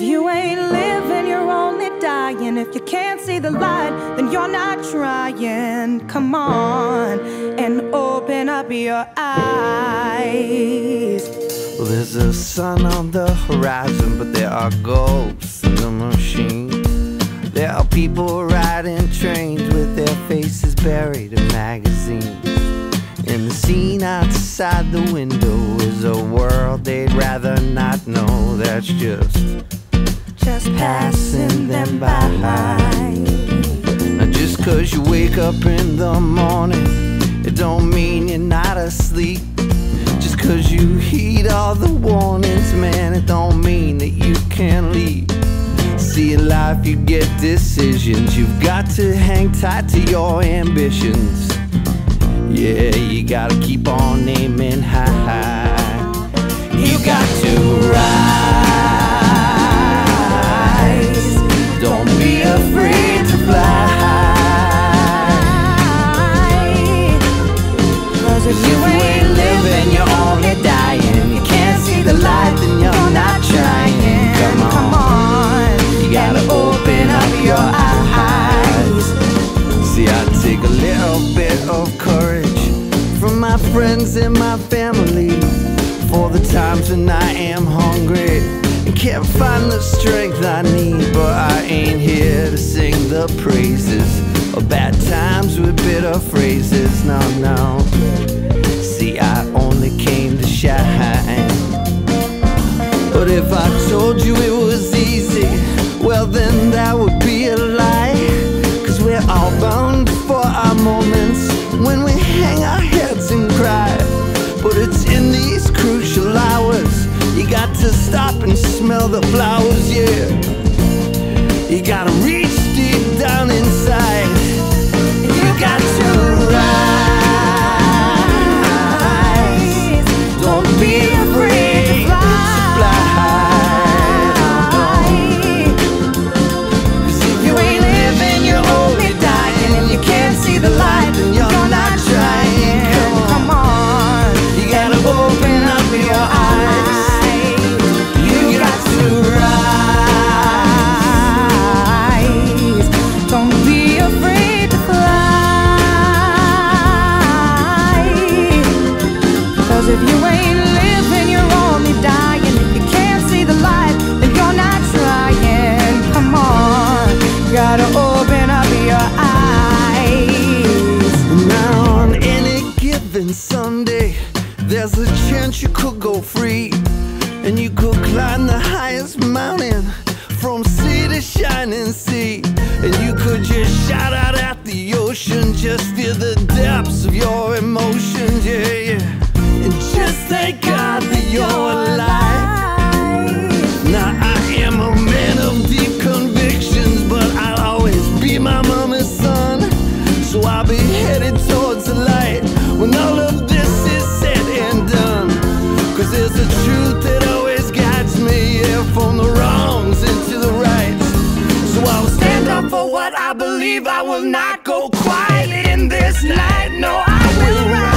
you ain't living, you're only dying. if you can't see the light, then you're not trying. Come on and open up your eyes. Well, there's a sun on the horizon, but there are ghosts in the machine. There are people riding trains with their faces buried in magazines. And the scene outside the window is a world they'd rather not know. That's just Just passing them by. Just cause you wake up in the morning, it don't mean you're not asleep. Just cause you heed all the warnings, man, it don't mean that you can't leave. See, in life you get decisions, you've got to hang tight to your ambitions. Yeah, you gotta keep on aiming high. You got friends and my family for the times when I am hungry and can't find the strength I need. But I ain't here to sing the praises of bad times with bitter phrases. No, no. See, I only came to shine. But if I told you it the flowers, Cause if you ain't living, you're only dying. If you can't see the light, then you're not trying. Come on, gotta open up your eyes. Now on any given Sunday, there's a chance you could go free. And you could climb the highest mountain from sea to shining sea. And you could just shout out at the ocean, just feel the depths of your emotions, yeah, yeah. And just thank God that you're alive. Now I am a man of deep convictions, but I'll always be my mama's son. So I'll be headed towards the light when all of this is said and done. Cause there's a truth that always guides me, from the wrongs into the. So I'll stand up for what I believe. I will not go quiet in this night. No, I will rise.